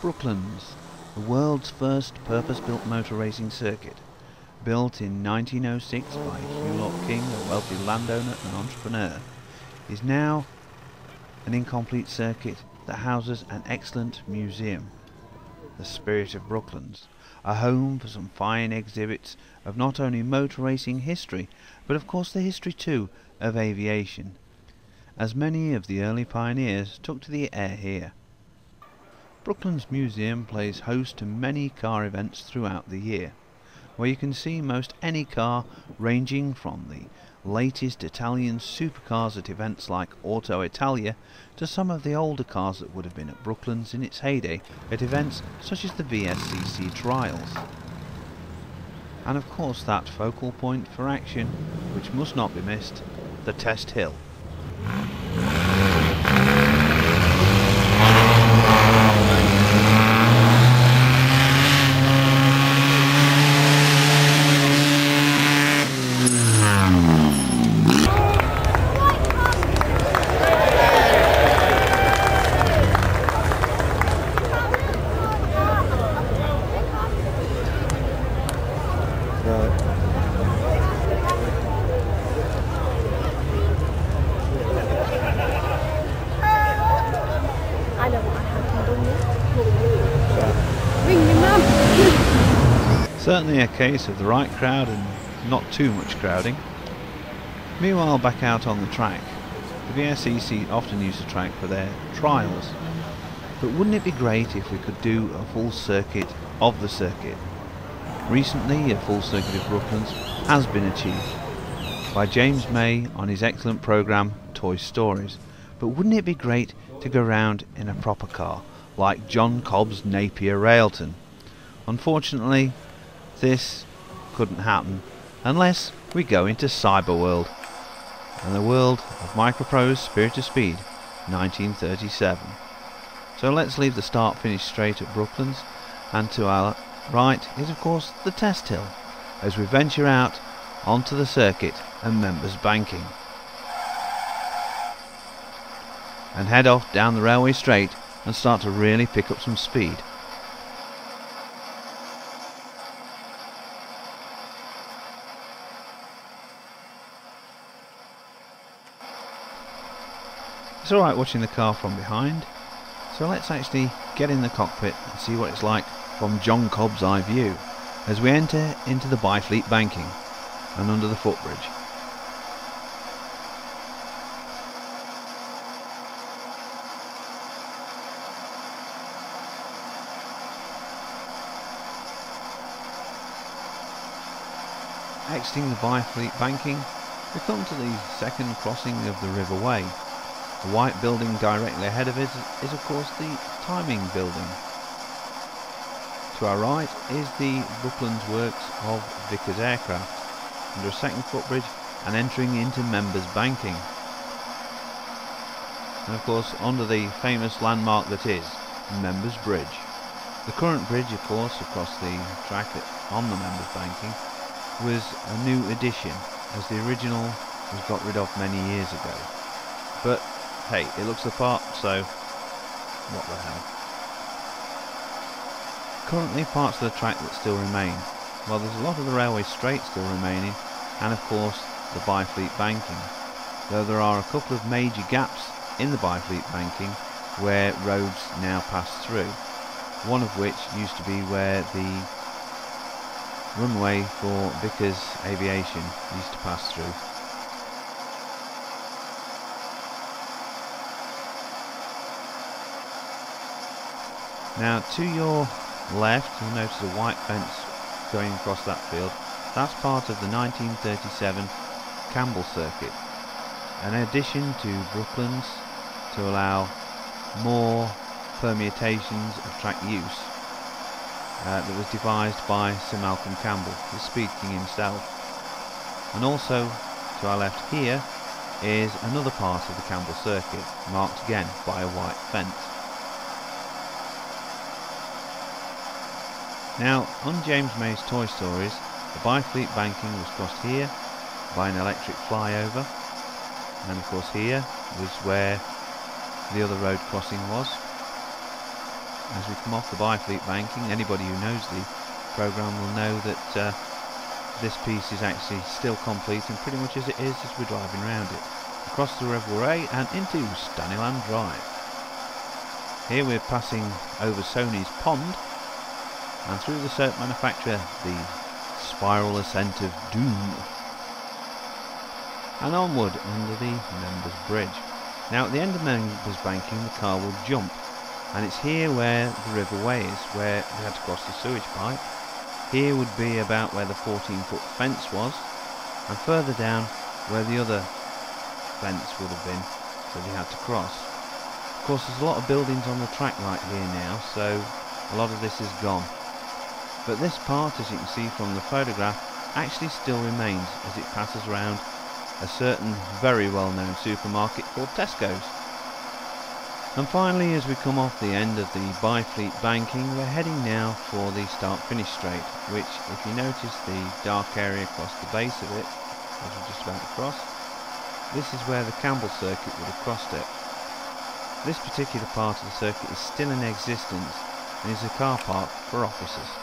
Brooklands, the world's first purpose-built motor racing circuit, built in 1906 by Hugh Locke King, a wealthy landowner and entrepreneur, is now an incomplete circuit that houses an excellent museum, the Spirit of Brooklands, a home for some fine exhibits of not only motor racing history, but of course the history too of aviation, as many of the early pioneers took to the air here. Brooklands Museum plays host to many car events throughout the year, where you can see most any car ranging from the latest Italian supercars at events like Auto Italia to some of the older cars that would have been at Brooklands in its heyday at events such as the VSCC trials. And of course that focal point for action, which must not be missed, the Test Hill. I know what I have done Ring your mum. Certainly a case of the right crowd and not too much crowding. Meanwhile, back out on the track, the VSCC often use the track for their trials. But wouldn't it be great if we could do a full circuit of the circuit? Recently, a full circuit of Brooklands has been achieved by James May on his excellent programme Toy Stories. But wouldn't it be great to go round in a proper car, like John Cobb's Napier Railton? Unfortunately, this couldn't happen unless we go into Cyberworld and the world of Microprose Spirit of Speed 1937. So let's leave the start finish straight at Brooklands and to our right is of course the test hill as we venture out onto the circuit and members banking and head off down the railway straight and start to really pick up some speed. It's alright watching the car from behind, so let's actually get in the cockpit and see what it's like from John Cobb's eye view as we enter into the Byfleet banking and under the footbridge. Exiting the Byfleet banking, we come to the second crossing of the River Wey. The white building directly ahead of it is of course the timing building. To our right is the Brooklands works of Vickers Aircraft, under a second footbridge and entering into Members Banking. And of course under the famous landmark that is Members Bridge. The current bridge of course across the track on the Members Banking was a new addition as the original was got rid of many years ago. But hey, it looks the part so what the hell. Currently parts of the track that still remain, Well, there's a lot of the railway straight still remaining and of course the Byfleet banking, though there are a couple of major gaps in the Byfleet banking where roads now pass through, one of which used to be where the runway for Vickers Aviation used to pass through. Now to your left you'll notice a white fence going across that field. That's part of the 1937 Campbell circuit. An addition to Brooklands to allow more permutations of track use uh, that was devised by Sir Malcolm Campbell, the Speed King himself. And also to our left here is another part of the Campbell circuit, marked again by a white fence. Now, on James May's Toy Stories, the Byfleet banking was crossed here by an electric flyover, and of course here was where the other road crossing was. as we come off the Byfleet banking, anybody who knows the programme will know that uh, this piece is actually still complete and pretty much as it is as we're driving around it. Across the River Wray and into Stanyland Drive. Here we're passing over Sony's Pond and through the soap manufacturer, the spiral ascent of doom. And onward under the Members Bridge. Now at the end of Members Banking the car will jump and it's here where the River Wray is, where we had to cross the sewage pipe. Here would be about where the 14 foot fence was and further down where the other fence would have been that we had to cross. Of course there's a lot of buildings on the track right here now so a lot of this is gone. But this part as you can see from the photograph actually still remains as it passes around a certain very well known supermarket called Tesco's. And finally as we come off the end of the Byfleet banking we're heading now for the start finish straight which if you notice the dark area across the base of it as we're just about to cross this is where the Campbell circuit would have crossed it. This particular part of the circuit is still in existence and is a car park for officers.